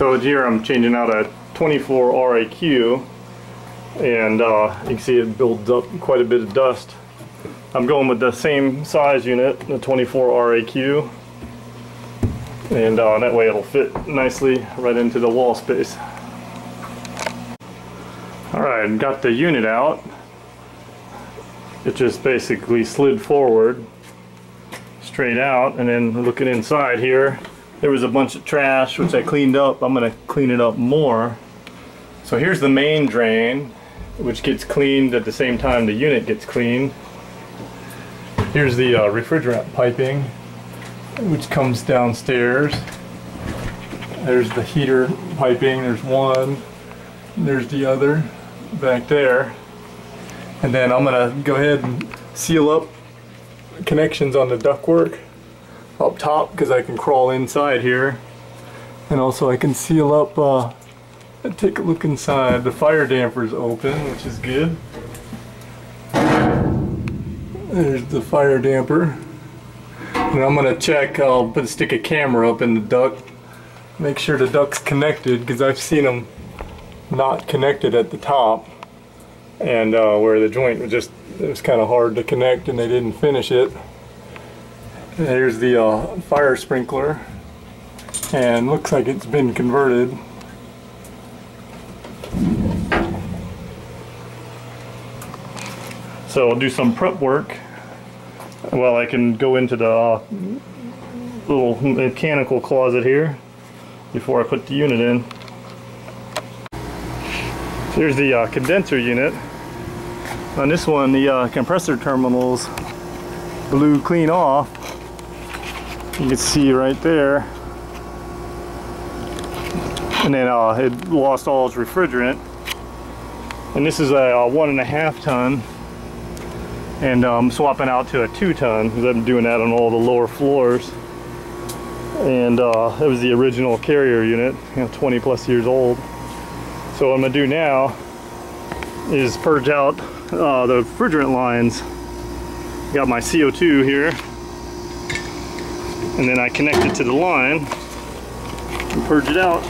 So here I'm changing out a 24 RAQ and uh, you can see it builds up quite a bit of dust. I'm going with the same size unit, the 24 RAQ and uh, that way it'll fit nicely right into the wall space. Alright, got the unit out. It just basically slid forward straight out and then looking inside here there was a bunch of trash which I cleaned up. I'm going to clean it up more. So here's the main drain which gets cleaned at the same time the unit gets cleaned. Here's the uh, refrigerant piping which comes downstairs. There's the heater piping, there's one, there's the other back there. And then I'm gonna go ahead and seal up connections on the ductwork up top because I can crawl inside here. And also I can seal up, uh, take a look inside. The fire damper's open, which is good. There's the fire damper. And I'm gonna check, I'll put, stick a camera up in the duct, make sure the duct's connected because I've seen them not connected at the top and uh, where the joint was just, it was kind of hard to connect and they didn't finish it. There's the uh, fire sprinkler and looks like it's been converted. So I'll do some prep work while I can go into the uh, little mechanical closet here before I put the unit in. Here's the uh, condenser unit. On this one the uh, compressor terminals blew clean off. You can see right there. And then uh, it lost all its refrigerant. And this is a, a one and a half ton. And um, swapping out to a two ton because I've been doing that on all the lower floors. And uh, it was the original carrier unit you know 20 plus years old. So what I'm gonna do now is purge out uh, the refrigerant lines. Got my CO2 here and then I connect it to the line and purge it out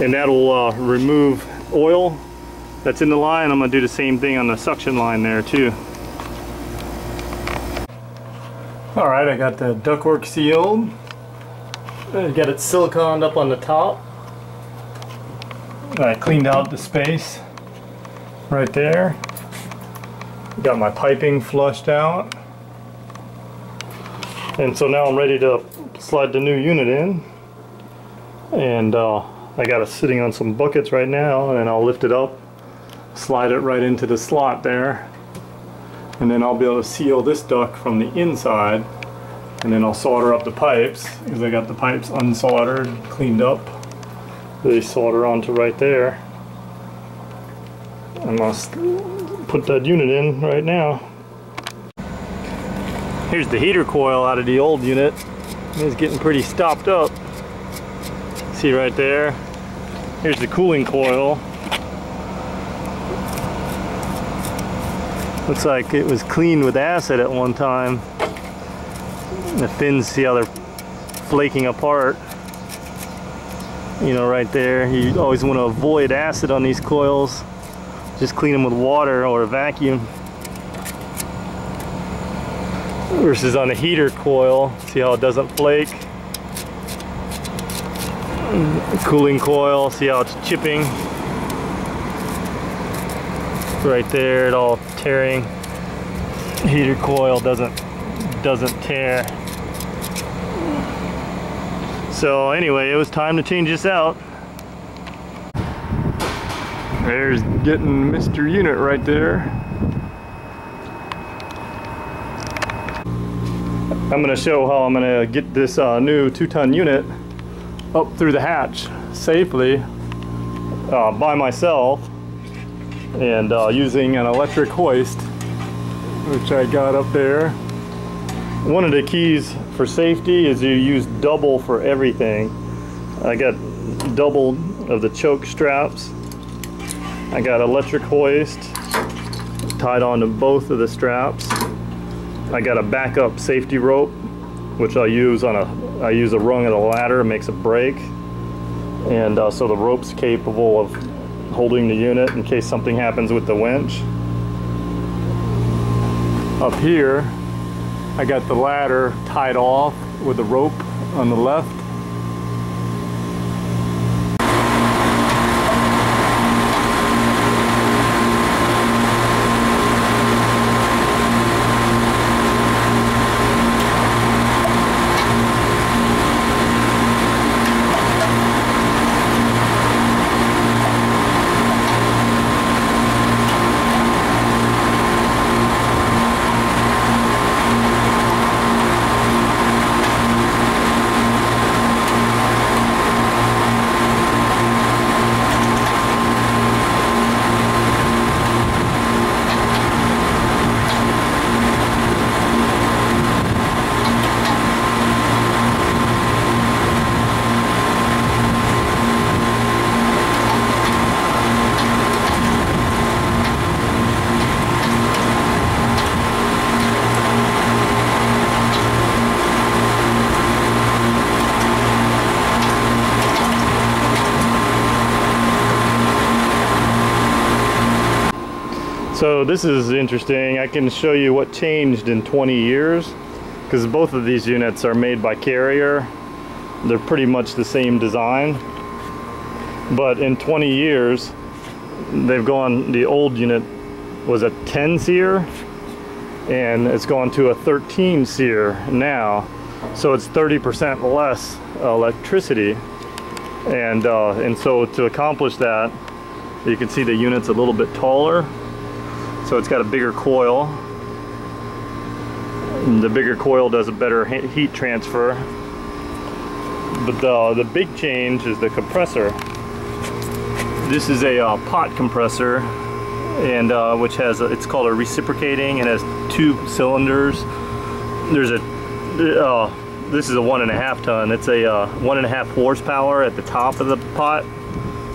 and that'll uh, remove oil that's in the line. I'm gonna do the same thing on the suction line there too. All right, I got the ductwork sealed. Got it siliconed up on the top. I cleaned out the space right there. Got my piping flushed out. And so now I'm ready to slide the new unit in. And uh, I got it sitting on some buckets right now and I'll lift it up, slide it right into the slot there, and then I'll be able to seal this duct from the inside and then I'll solder up the pipes because I got the pipes unsoldered, cleaned up. They solder onto right there. I must put that unit in right now. Here's the heater coil out of the old unit. It's getting pretty stopped up. See right there? Here's the cooling coil. Looks like it was cleaned with acid at one time. The fins, see how they're flaking apart. You know, right there. You always want to avoid acid on these coils. Just clean them with water or a vacuum. Versus on a heater coil, see how it doesn't flake cooling coil see how it's chipping right there it all tearing. Heater coil doesn't doesn't tear. So anyway it was time to change this out. There's getting Mr. Unit right there. I'm to show how I'm to get this uh, new two-ton unit up through the hatch safely uh, by myself and uh, using an electric hoist which I got up there one of the keys for safety is you use double for everything. I got double of the choke straps. I got electric hoist tied onto both of the straps. I got a backup safety rope, which I use on a, I use a rung of the ladder, it makes a break. And uh, so the rope's capable of holding the unit in case something happens with the winch. Up here, I got the ladder tied off with a rope on the left So this is interesting. I can show you what changed in 20 years because both of these units are made by Carrier. They're pretty much the same design. But in 20 years, they've gone, the old unit was a 10 SEER and it's gone to a 13 SEER now. So it's 30% less electricity. And, uh, and so to accomplish that, you can see the unit's a little bit taller so it's got a bigger coil. And the bigger coil does a better heat transfer. But the, the big change is the compressor. This is a uh, pot compressor and uh, which has a, it's called a reciprocating and has two cylinders. There's a uh, this is a one and a half ton. It's a uh, one and a half horsepower at the top of the pot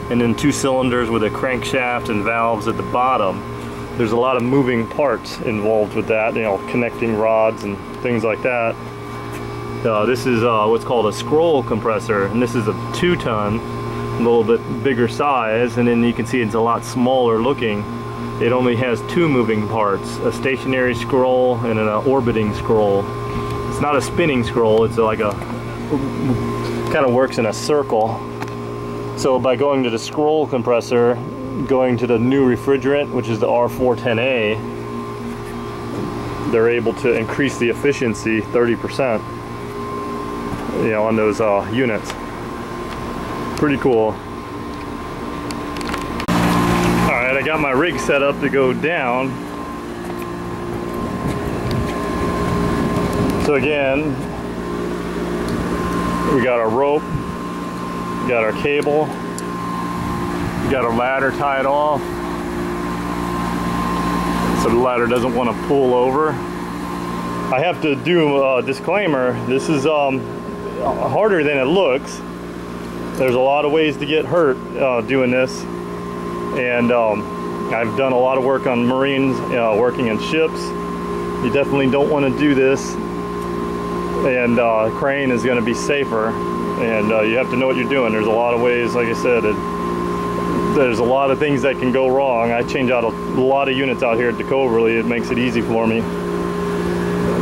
and then two cylinders with a crankshaft and valves at the bottom there's a lot of moving parts involved with that, you know, connecting rods and things like that. Uh, this is uh, what's called a scroll compressor, and this is a two ton, a little bit bigger size, and then you can see it's a lot smaller looking. It only has two moving parts, a stationary scroll and an uh, orbiting scroll. It's not a spinning scroll, it's like a, kind of works in a circle. So by going to the scroll compressor, going to the new refrigerant, which is the R410A, they're able to increase the efficiency 30%, you know, on those uh, units. Pretty cool. All right, I got my rig set up to go down. So again, we got our rope, got our cable, got a ladder tied off so the ladder doesn't want to pull over. I have to do a disclaimer. This is um, harder than it looks. There's a lot of ways to get hurt uh, doing this. And um, I've done a lot of work on Marines uh, working in ships. You definitely don't want to do this. And uh, crane is going to be safer. And uh, you have to know what you're doing. There's a lot of ways, like I said, it, there's a lot of things that can go wrong. I change out a lot of units out here at Decoverly, It makes it easy for me.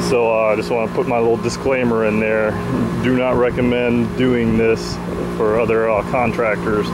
So uh, I just want to put my little disclaimer in there. Do not recommend doing this for other uh, contractors.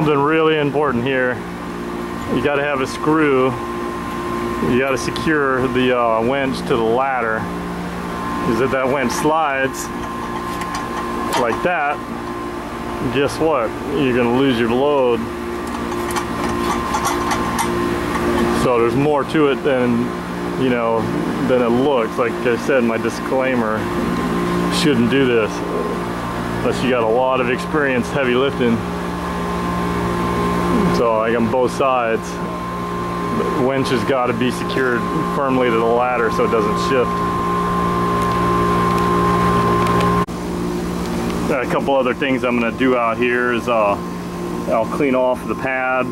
Something really important here. You got to have a screw. You got to secure the uh, winch to the ladder. Is if that winch slides like that, guess what? You're going to lose your load. So there's more to it than, you know, than it looks. Like I said, my disclaimer, shouldn't do this unless you got a lot of experience heavy lifting. So like on both sides, the winch has got to be secured firmly to the ladder so it doesn't shift. A couple other things I'm going to do out here is uh, I'll clean off the pad.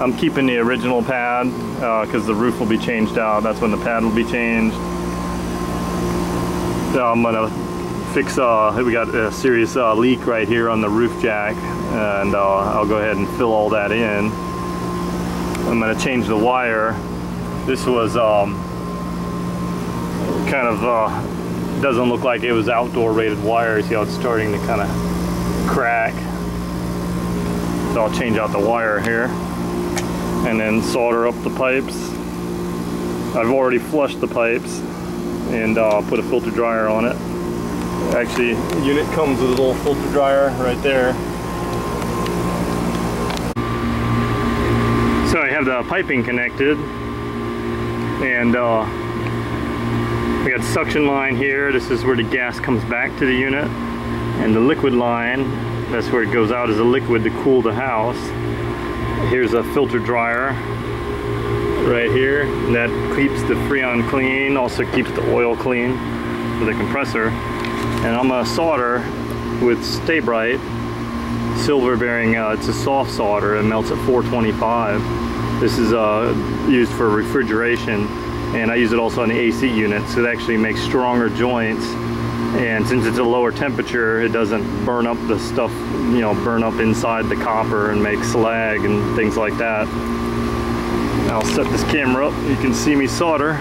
I'm keeping the original pad because uh, the roof will be changed out. That's when the pad will be changed. So I'm going to fix, uh, we got a serious uh, leak right here on the roof jack and uh, I'll go ahead and fill all that in. I'm going to change the wire. This was um, kind of, uh, doesn't look like it was outdoor rated wire. See how it's starting to kind of crack. So I'll change out the wire here and then solder up the pipes. I've already flushed the pipes and uh, put a filter dryer on it. Actually, the unit comes with a little filter dryer right there. Have the piping connected. And uh, we got suction line here. This is where the gas comes back to the unit. And the liquid line, that's where it goes out as a liquid to cool the house. Here's a filter dryer right here. That keeps the freon clean, also keeps the oil clean for the compressor. And I'm gonna solder with Stay-Brite silver bearing uh, it's a soft solder. It melts at 425 this is uh, used for refrigeration and I use it also on the AC unit so it actually makes stronger joints. And since it's a lower temperature it doesn't burn up the stuff you know burn up inside the copper and make slag and things like that. I'll set this camera up. You can see me solder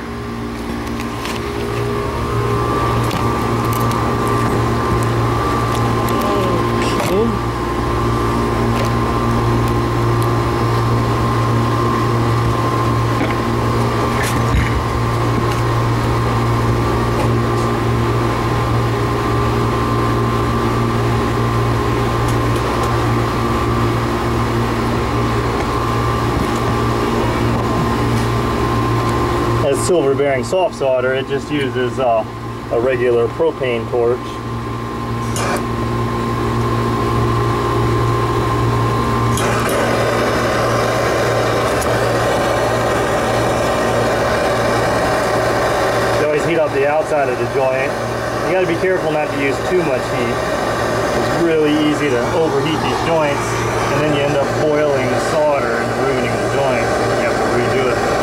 silver bearing soft solder, it just uses uh, a regular propane torch. You always heat up the outside of the joint. You gotta be careful not to use too much heat. It's really easy to overheat these joints and then you end up boiling the solder and ruining the joint. You have to redo it.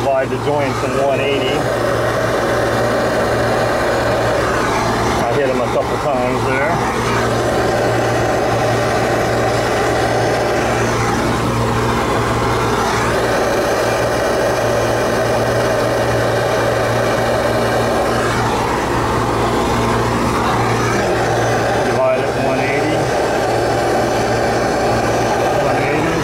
Divide the joints in 180. I hit them a couple times there. Divide it 180. 180.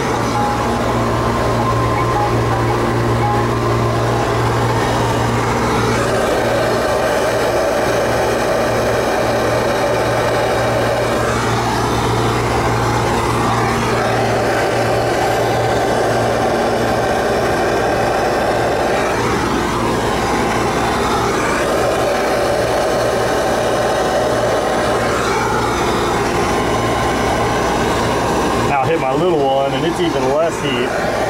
Now I hit my little one and it's even less heat.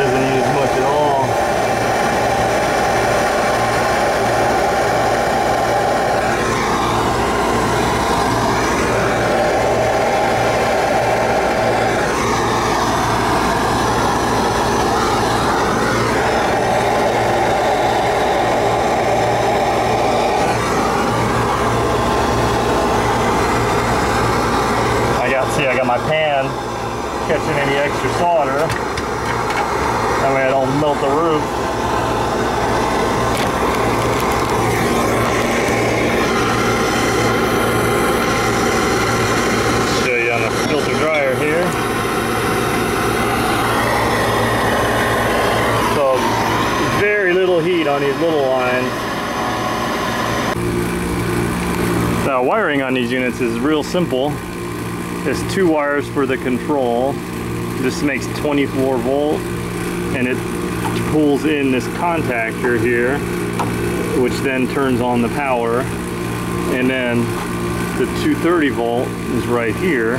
Doesn't use much at all. I got, see, I got my pan catching any extra solder. That way I don't melt the roof. on these little lines. Now wiring on these units is real simple. There's two wires for the control. This makes 24 volt and it pulls in this contactor here which then turns on the power and then the 230 volt is right here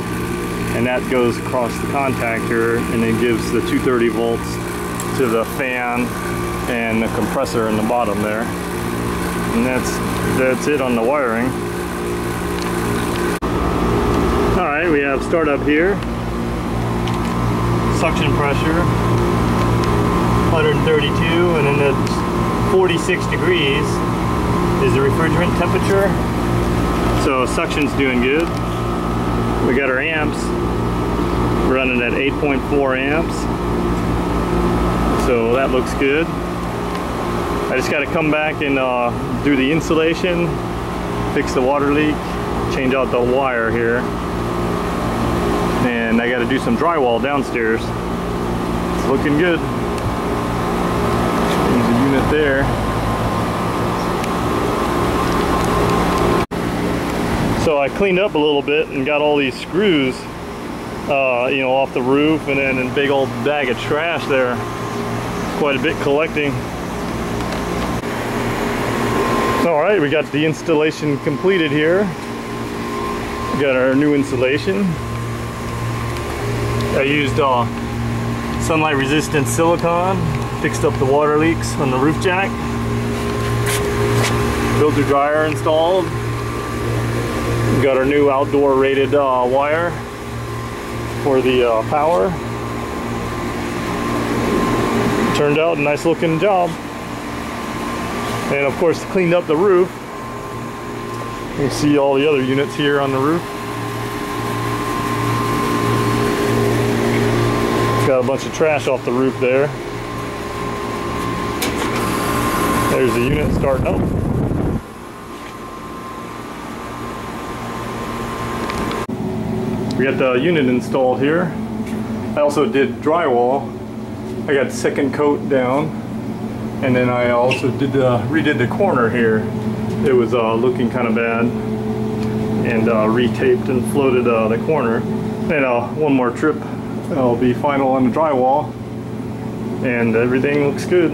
and that goes across the contactor and then gives the 230 volts to the fan and the compressor in the bottom there and that's that's it on the wiring all right we have startup here. Suction pressure 132 and then the 46 degrees is the refrigerant temperature. So suction's doing good. We got our amps running at 8.4 amps. So that looks good. I just got to come back and uh, do the insulation fix the water leak change out the wire here to do some drywall downstairs. It's looking good. There's a unit there. So I cleaned up a little bit and got all these screws uh, you know off the roof and then a big old bag of trash there. Quite a bit collecting. All right we got the installation completed here. We got our new insulation I used uh, sunlight resistant silicone fixed up the water leaks on the roof jack. Filter dryer installed. Got our new outdoor rated uh, wire for the uh, power. Turned out a nice looking job. And of course cleaned up the roof. You see all the other units here on the roof a bunch of trash off the roof there. There's the unit starting up. We got the unit installed here. I also did drywall. I got second coat down. And then I also did the, redid the corner here. It was uh, looking kind of bad. And uh, retaped and floated uh, the corner. And uh, one more trip I'll be final on the drywall and everything looks good